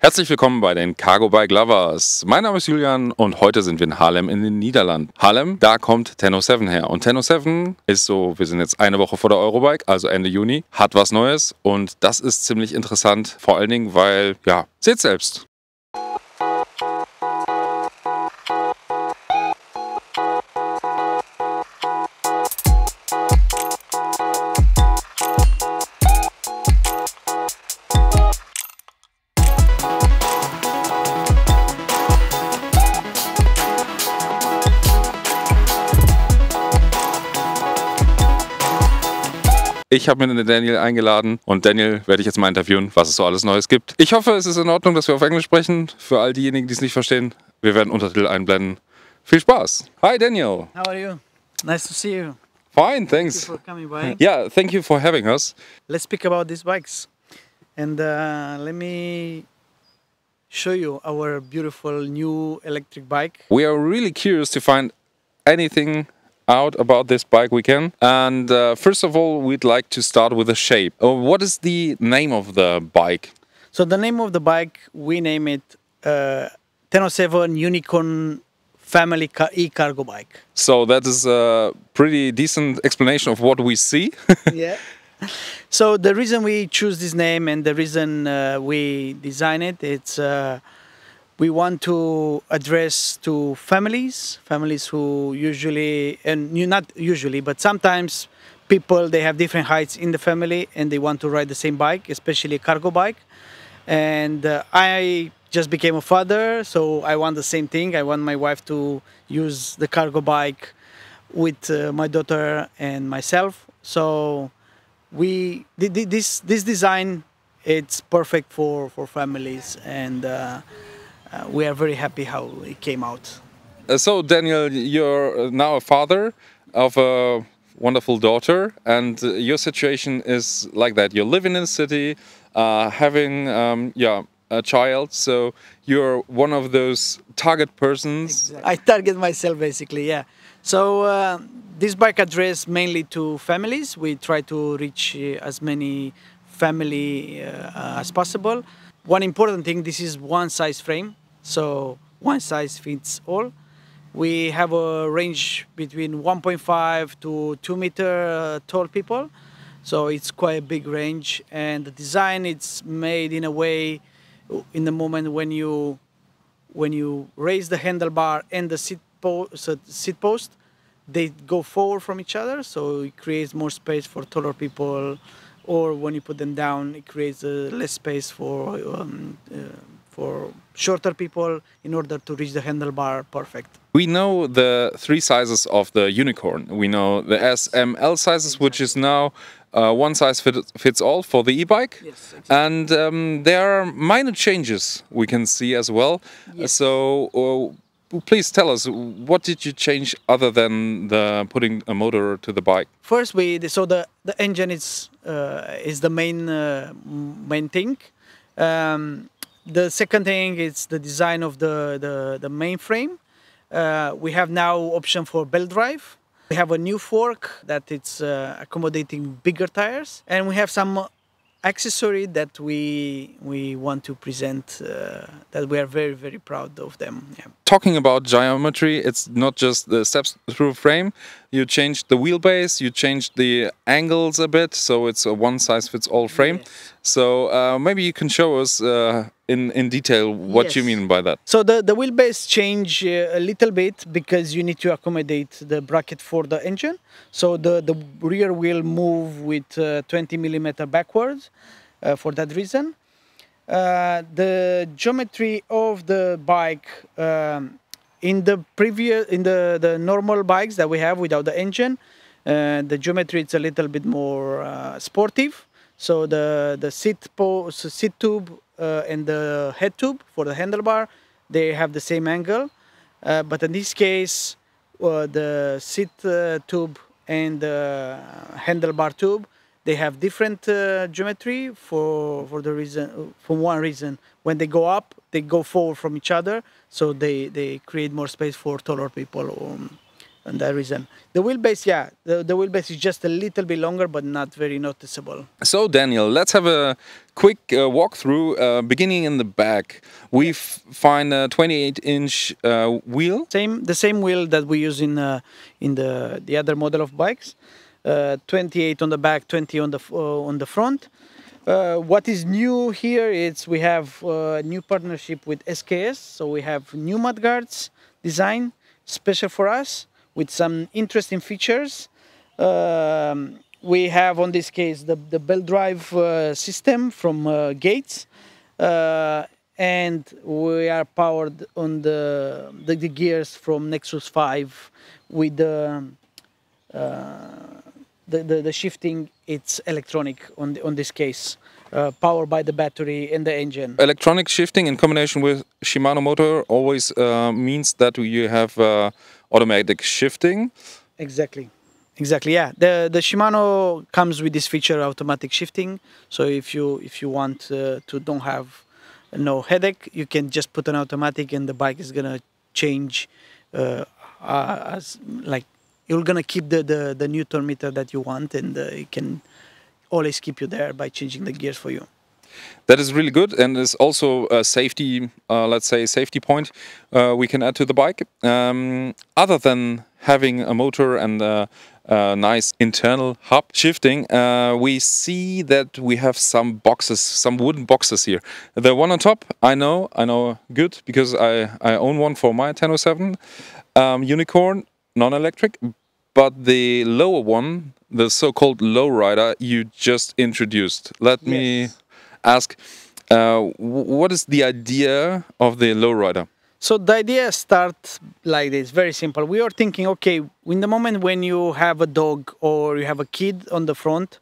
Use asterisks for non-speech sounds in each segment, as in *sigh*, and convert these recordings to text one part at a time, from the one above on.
Herzlich willkommen bei den Cargo Bike Lovers. Mein Name ist Julian und heute sind wir in Haarlem in den Niederlanden. Haarlem, da kommt Tenno 7 her. Und Tenno 7 ist so, wir sind jetzt eine Woche vor der Eurobike, also Ende Juni, hat was Neues und das ist ziemlich interessant. Vor allen Dingen, weil, ja, seht selbst. Ich habe mir den Daniel eingeladen und Daniel werde ich jetzt mal interviewen, was es so alles Neues gibt. Ich hoffe, es ist in Ordnung, dass wir auf Englisch sprechen. Für all diejenigen, die es nicht verstehen, wir werden Untertitel einblenden. Viel Spaß. Hi Daniel. How are you? Nice to see you. Fine, Thank thanks. you for coming by. Yeah, thank you for having us. Let's speak about these bikes. And uh, let me show you our beautiful new electric bike. We are really curious to find anything out about this bike we can. And uh, first of all, we'd like to start with the shape. Uh, what is the name of the bike? So the name of the bike, we name it uh, Ten07 Unicorn Family Car- E-Cargo Bike. So that is a pretty decent explanation of what we see. *laughs* yeah. So the reason we choose this name and the reason uh, we design it, it's uh, we want to address to families, families who usually and not usually, but sometimes people they have different heights in the family and they want to ride the same bike, especially a cargo bike. And uh, I just became a father, so I want the same thing. I want my wife to use the cargo bike with uh, my daughter and myself. So we thi- thi- this this design it's perfect for for families and uh, we are very happy how it came out. Uh, so, Daniel, you're now a father of a wonderful daughter, and uh, your situation is like that. You're living in a city, uh, having um, yeah a child, so you're one of those target persons. i target myself basically yeah. So uh, this bike address mainly to families. We try to reach uh, as many family uh, as possible one important thing this is one size frame so one size fits all we have a range between 1.5 to 2 meter uh, tall people so it's quite a big range and the design it's made in a way in the moment when you when you raise the handlebar and the seat, po- so seat post, they go forward from each other, so it creates more space for taller people. Or when you put them down, it creates uh, less space for um, uh, for shorter people in order to reach the handlebar perfect. We know the three sizes of the unicorn. We know the S, M, L sizes, which is now uh, one size fit, fits all for the e-bike. Yes, exactly. And um, there are minor changes we can see as well. Yes. So uh, please tell us, what did you change other than the putting a motor to the bike? First, we so the the engine is uh, is the main uh, main thing. Um, the second thing is the design of the the, the main frame. Uh, we have now option for belt drive. We have a new fork that it's uh, accommodating bigger tires, and we have some accessory that we we want to present uh, that we are very very proud of them. Yeah. Talking about geometry, it's not just the steps through frame. You changed the wheelbase, you changed the angles a bit, so it's a one size fits all frame. Yes. So uh, maybe you can show us uh, in in detail what you mean by that. So the, the wheelbase change uh, a little bit because you need to accommodate the bracket for the engine. So the, the rear wheel move with uh, 20 millimeter backwards uh, for that reason. Uh, the geometry of the bike um, in the previous in the, the normal bikes that we have without the engine, uh, the geometry is a little bit more uh, sportive. So the the seat po- so seat tube uh, and the head tube for the handlebar, they have the same angle, uh, but in this case, uh, the seat tube and the handlebar tube they have different uh, geometry for for the reason for one reason when they go up they go forward from each other so they they create more space for taller people um, and that reason. The wheelbase, yeah, the, the wheelbase is just a little bit longer, but not very noticeable. So, Daniel, let's have a quick uh, walkthrough. Uh, beginning in the back, we find a 28-inch uh, wheel. Same, the same wheel that we use in uh, in the the other model of bikes. Uh, 28 on the back, 20 on the uh, on the front. what is new here is we have a new partnership with SKS, so we have new mudguards design special for us with some interesting features. Um, we have on this case the, the belt drive uh, system from uh, Gates uh, and we are powered on the, the, the, gears from Nexus 5 with the, uh, the, the, the, shifting it's electronic on, the, on this case. Uh, powered by the battery in the engine. Electronic shifting in combination with Shimano motor always uh, means that you have automatic shifting. Exactly. Exactly. Yeah. The the Shimano comes with this feature automatic shifting. So if you if you want uh, to don't have no headache, you can just put an automatic and the bike is gonna change uh, uh, as like you're gonna keep the, the the newton meter that you want and uh, it can always keep you there by changing the gears for you. That is really good and is also a safety, uh, let's say, safety point uh, we can add to the bike. Um, other than having a motor and a, a nice internal hub shifting, uh, we see that we have some boxes, some wooden boxes here. The one on top, I know, I know good because I, I own one for my Ten07 um, Unicorn, non-electric, but the lower one, the so-called lowrider, you just introduced. Let yes. me ask, uh, what is the idea of the lowrider? So the idea starts like this, very simple. We are thinking, okay, in the moment when you have a dog or you have a kid on the front,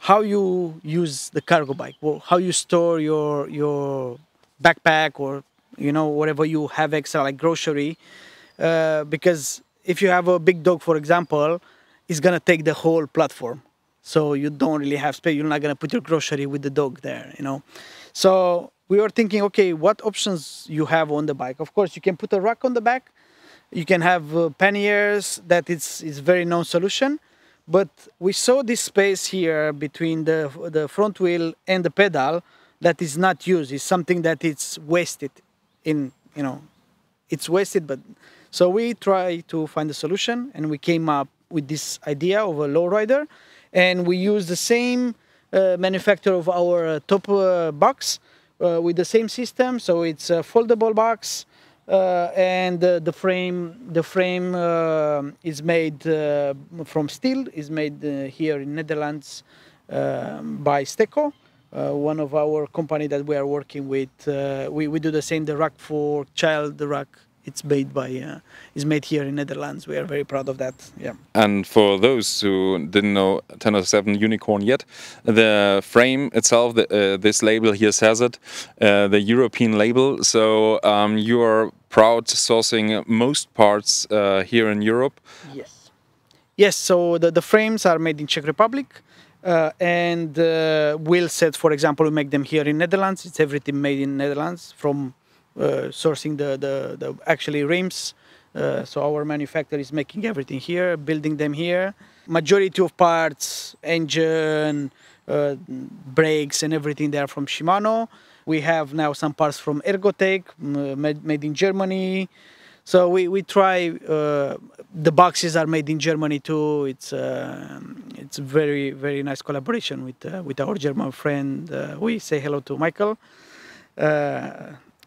how you use the cargo bike, well, how you store your your backpack or you know whatever you have extra like grocery, uh, because if you have a big dog, for example, it's gonna take the whole platform. So you don't really have space. You're not to put your grocery with the dog there you know? So we were thinking okay what options you have on the bike? Of course you can put a rack on the back. You can have uh, panniers. That is is very known solution. But we saw this space here between the the front wheel and the pedal that is not used. It's something that it's wasted in you know? It's wasted but so we try to find a solution and we came up with this idea of a lowrider and we use the same uh, manufacturer of our uh, top uh, box uh, with the same system. So it's a foldable box, uh, and the frame the frame uh, is made from steel. is made here in Netherlands um, by Steco. one of our company that we are working with, we, we do the same, the rack for child, the rack it's made by uh, is made here in Netherlands. We are very proud of that. Yeah. And for those who didn't know Ten07 Unicorn yet, the frame itself, the, uh, this label here says it, uh, the European label. So um, you are proud sourcing most parts uh, here in Europe. Yes. Yes. So the, the frames are made in Czech Republic. Uh, and uh, wheel sets, for example, we make them here in Netherlands. It's everything made in Netherlands from sourcing the, the, the actually rims. Uh, so our manufacturer is making everything here, building them here. Majority of parts, engine, uh, brakes and everything there from Shimano. We have now some parts from Ergotec, made, made in Germany. So we, we try, uh, the boxes are made in Germany too. It's uh, it's very, very nice collaboration with, uh, with our German friend. we say hello to Michael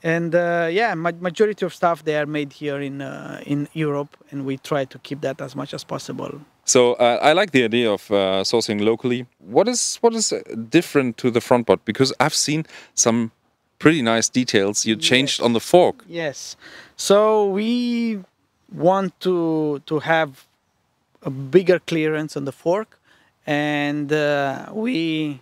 and uh, yeah majority of stuff they are made here in uh, in Europe and we try to keep that as much as possible. So uh, I like the idea of uh, sourcing locally. What is what is different to the front part? Because I've seen some pretty nice details you changed yes. on the fork. Yes. So we want to to have a bigger clearance on the fork and uh, we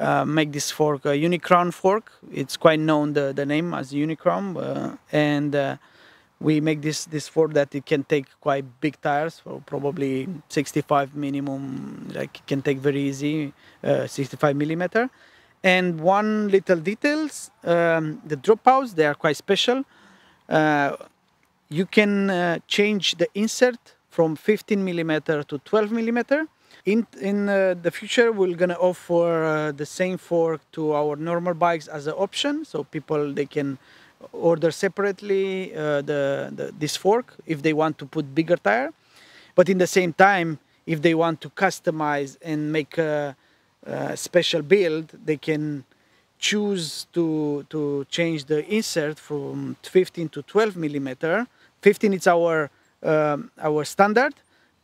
uh, make this fork a Unicrown fork. It's quite known the, the name as Unicrown, uh, and uh, we make this this fork that it can take quite big tires, for probably 65 minimum. Like it can take very easy, uh, 65 millimeter. And one little details, um, the dropouts they are quite special. You can change the insert from 15 millimeter to 12 millimeter. In in uh, the future, we're gonna offer uh, the same fork to our normal bikes as an option, so people they can order separately uh, the, the this fork if they want to put bigger tire. But in the same time, if they want to customize and make a, a special build, they can choose to to change the insert from 15 to 12 millimeter. 15 is our um, our standard,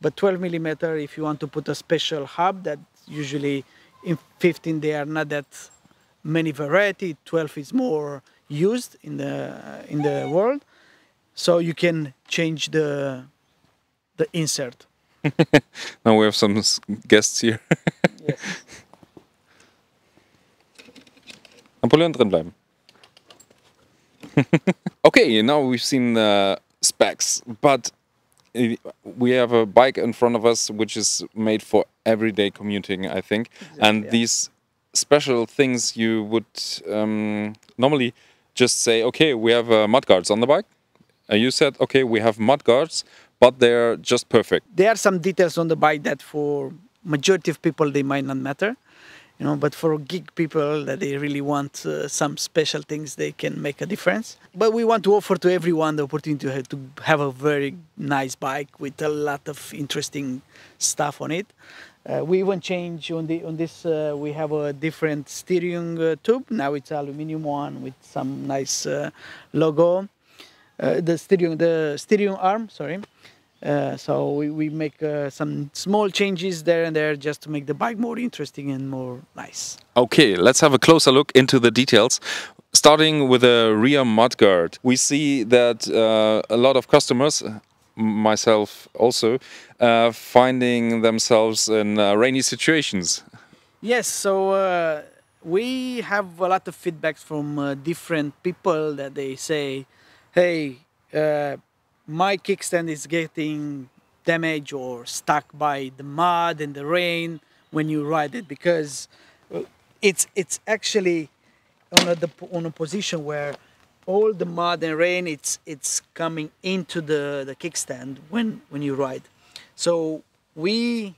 but 12 millimeter if you want to put a special hub that usually in 15 they are not that many variety. 12 is more used in the in the world, so you can change the the insert. *laughs* now we have some guests here. yes. *laughs* Napoleon drin bleiben. *laughs* okay, now we've seen the specs, but uh, we have a bike in front of us which is made for everyday commuting, I think. Exactly, and yeah. these special things you would um, normally just say, okay, we have uh, mud guards on the bike. And you said, okay, we have mud guards, but they're just perfect. There are some details on the bike that for majority of people they might not matter you know but for geek people that they really want uh, some special things they can make a difference. But we want to offer to everyone the opportunity to have, to have a very nice bike with a lot of interesting stuff on it. Uh, we even change on the on this uh, we have a different steering uh, tube. Now it's aluminum one with some nice uh, logo. Uh, the steering the steering arm sorry uh, so we, we make uh, some small changes there and there just to make the bike more interesting and more nice. Okay, let's have a closer look into the details. Starting with a rear mudguard, we see that uh, a lot of customers, myself also, uh, finding themselves in uh, rainy situations. Yes, so we have a lot of feedbacks from different people that they say, hey, my kickstand is getting damaged or stuck by the mud and the rain when you ride it because uh, it's it's actually on a on a position where all the mud and rain it's it's coming into the the kickstand when when you ride. So we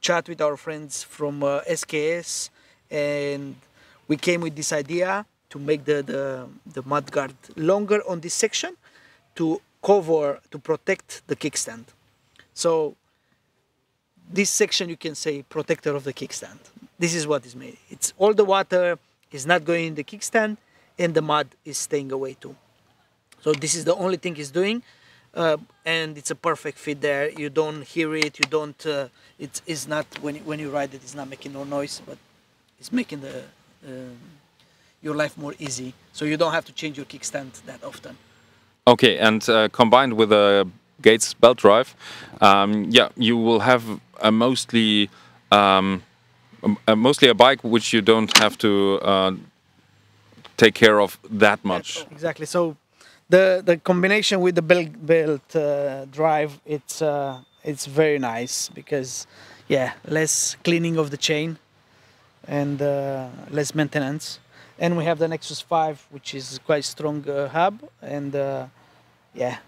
chat with our friends from uh, SKS and we came with this idea to make the the, the mud guard longer on this section to cover to protect the kickstand. So this section you can say protector of the kickstand. This is what is made. It's all the water is not going in the kickstand and the mud is staying away too. So this is the only thing it's doing uh, and it's a perfect fit there. You don't hear it, you don't, uh, it's, it's not, when, when you ride it, it's not making no noise, but it's making the, uh, your life more easy. So you don't have to change your kickstand that often. Okay, and uh, combined with a Gates belt drive, um, yeah, you will have a mostly um, a, mostly a bike which you don't have to uh, take care of that much. Exactly. So the the combination with the belt belt uh, drive, it's uh, it's very nice because yeah, less cleaning of the chain and uh, less maintenance. And we have the Nexus 5, which is quite strong uh, hub and yeah,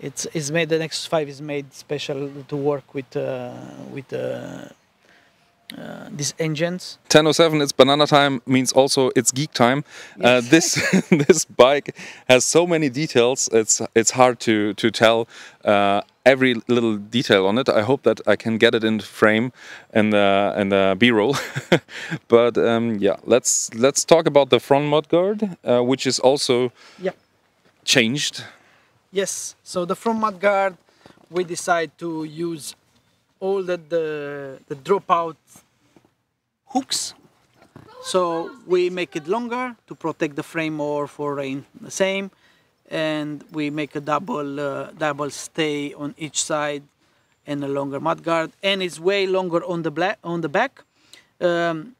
it's it's made the Nexus 5 is made special to work with uh, with uh, uh, these engines. Ten07 it's banana time means also it's geek time. *laughs* Uh, this *laughs* this bike has so many details. It's it's hard to to tell uh, every little detail on it. I hope that I can get it in frame and the and the B-roll. *laughs* but um, yeah, let's let's talk about the front mudguard, uh, which is also yeah. changed. Yes, so the front mudguard, we decide to use all the, the, the dropout hooks. So we make it longer to protect the frame more for rain the same. And we make a double, uh, double stay on each side and a longer mudguard. And it's way longer on the, black, on the back. Um,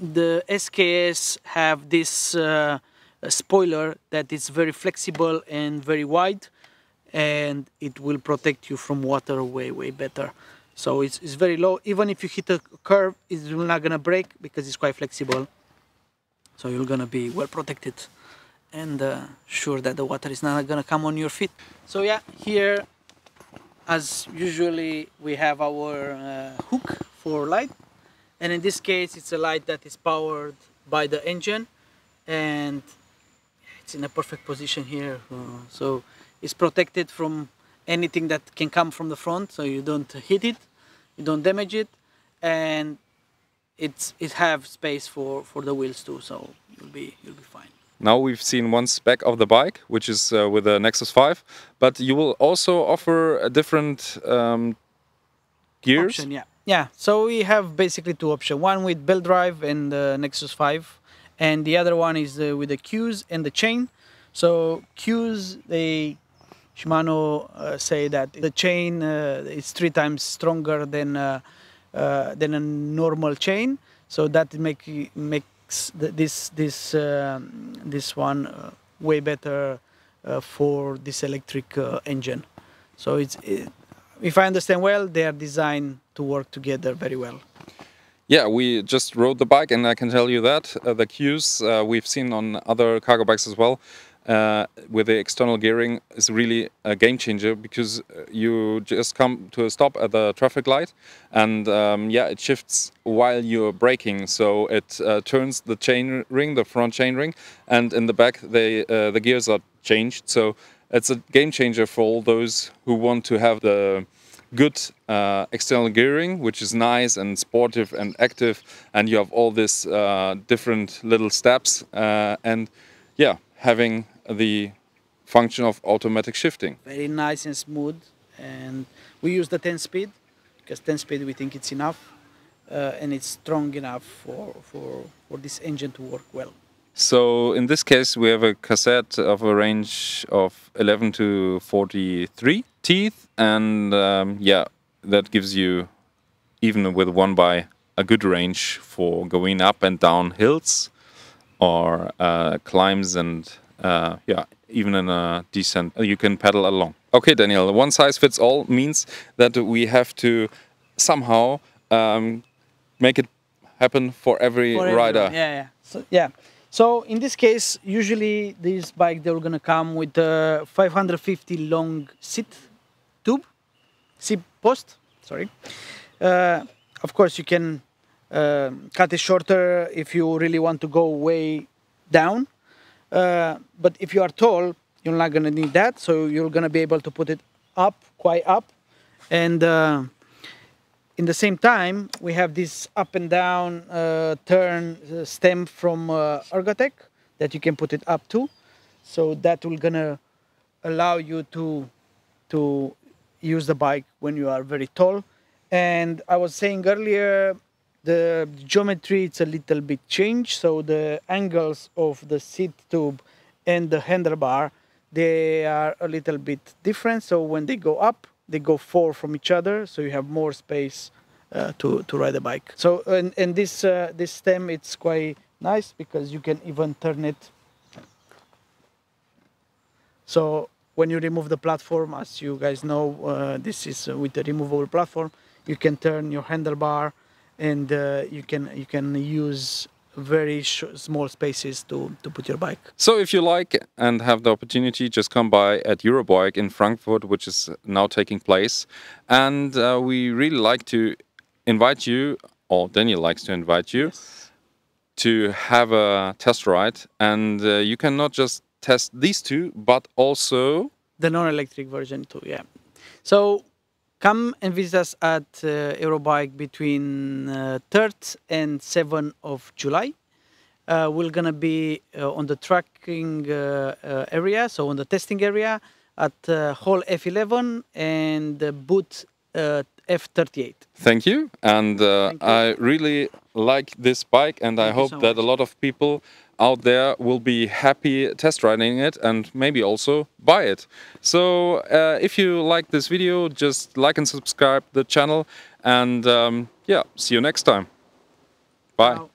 the SKS have this uh, spoiler that is very flexible and very wide and it will protect you from water way way better. So it's, it's very low. Even if you hit a curve it's not gonna break because it's quite flexible. So you're gonna be well protected and uh, sure that the water is not gonna come on your feet. So yeah, here, as usually, we have our uh, hook for light, and in this case, it's a light that is powered by the engine, and it's in a perfect position here. Uh, so it's protected from anything that can come from the front, so you don't hit it, you don't damage it, and it's it have space for for the wheels too, so you'll be you'll be fine. Now we've seen one spec of the bike, which is uh, with the Nexus 5, but you will also offer a different um, gears. Option, yeah, yeah. So we have basically two options: one with belt drive and the Nexus 5, and the other one is uh, with the CUES and the chain. So CUES, they Shimano uh, say that the chain uh, is three times stronger than uh, uh, than a normal chain. So that make makes this this um, this one uh, way better for this electric engine. So it's it, if I understand well, they are designed to work together very well. Yeah, we just rode the bike, and I can tell you that uh, the CUES uh, we've seen on other cargo bikes as well uh, with the external gearing is really a game changer because uh, you just come to a stop at the traffic light and um, yeah it shifts while you're braking. So it uh, turns the chain ring the front chain ring and in the back they uh, the gears are changed. So it's a game changer for all those who want to have the good uh, external gearing, which is nice and sportive and active, and you have all these uh, different little steps. Uh, and yeah, having the function of automatic shifting. Very nice and smooth. And we use the 10 speed because 10 speed we think it's enough uh, and it's strong enough for, for, for this engine to work well. So in this case, we have a cassette of a range of 11 to 43 teeth, and um, yeah, that gives you, even with one by, a good range for going up and down hills or uh, climbs and uh, yeah, even in a descent, you can pedal along. Okay, Daniel, one size fits all means that we have to somehow um, make it happen for every for rider. Yeah, yeah. So, yeah. So in this case, usually this bike they're gonna come with a 550 long seat tube, seat post. Sorry. Uh, of course, you can uh, cut it shorter if you really want to go way down. Uh, but if you are tall, you're not going to need that. So you're going to be able to put it up, quite up. And uh, in the same time, we have this up and down uh, turn uh, stem from uh, Ergotec that you can put it up to. So that will to allow you to, to use the bike when you are very tall. And I was saying earlier, the geometry it's a little bit changed. So the angles of the seat tube and the handlebar they are a little bit different. So when they go up they go four from each other. So you have more space uh, to to ride a bike. So and, and this uh, this stem it's quite nice because you can even turn it. So when you remove the platform as you guys know uh, this is with the removable platform you can turn your handlebar and uh, you can you can use very small spaces to, to put your bike. So if you like and have the opportunity, just come by at Eurobike in Frankfurt, which is now taking place. And uh, we really like to invite you, or Daniel likes to invite you, yes. to have a test ride. And uh, you cannot just test these two, but also... The non-electric version too, yeah. So come and visit us at uh, Eurobike between uh, 3rd and 7th of July. Uh, we're gonna be uh, on the tracking uh, uh, area, so on the testing area at Hall F11 and booth F38. Thank you, and Thank you. I really like this bike, and Thank I hope so that a lot of people out there will be happy test riding it and maybe also buy it. So uh, if you like this video, just like and subscribe the channel and um, yeah, see you next time. Bye.